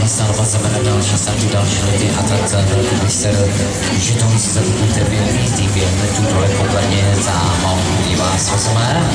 Zvolám stavba znamená další stavby další lidi a tak za když se že to musí za interview tým vědne tu dole kompletně za mám vás, co jsme?